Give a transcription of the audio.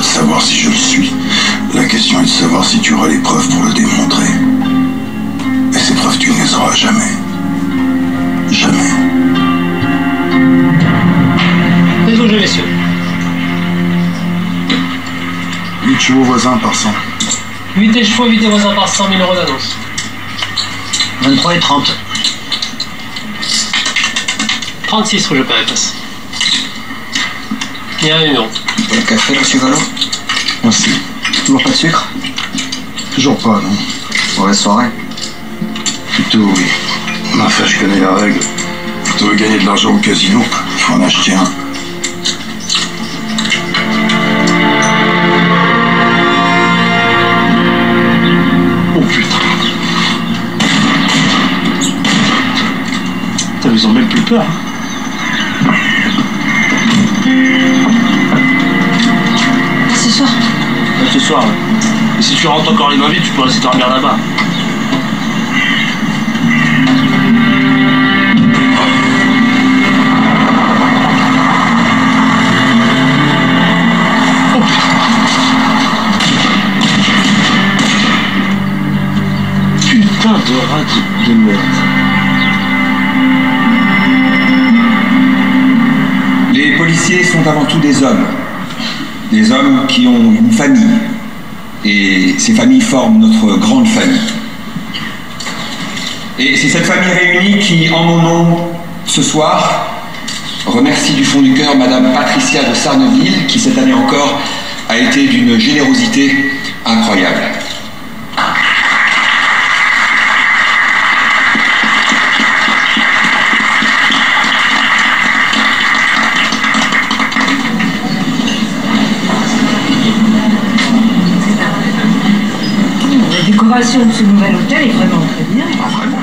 pas de savoir si je le suis. La question est de savoir si tu auras les preuves pour le démontrer. Et ces preuves, tu ne les auras jamais. Jamais. Jeu, messieurs. 8 chevaux voisins par 100. 8 et chevaux, 8 et voisins par 100 000 euros d'annonce. 23 et 30. 36 rouge passe. Il y a un numéro. Pour le café, monsieur Vallon Merci. Toujours pas de sucre Toujours pas, non. Mauvaise soirée. Plutôt oui. Mais enfin, je connais la règle. Tu veux gagner de l'argent au casino, il faut en acheter un. Oh putain. Putain, ils ont même plus peur. Ce soir. Et si tu rentres encore les mains vides, tu peux rester dormir là-bas. Oh putain. Putain de rat de merde. Les policiers sont avant tout des hommes. Des hommes qui ont une famille. Et ces familles forment notre grande famille. Et c'est cette famille réunie qui, en mon nom, ce soir, remercie du fond du cœur Madame Patricia de Sarneville, qui cette année encore a été d'une générosité incroyable. décoration de ce nouvel hôtel est vraiment très bien. Ah,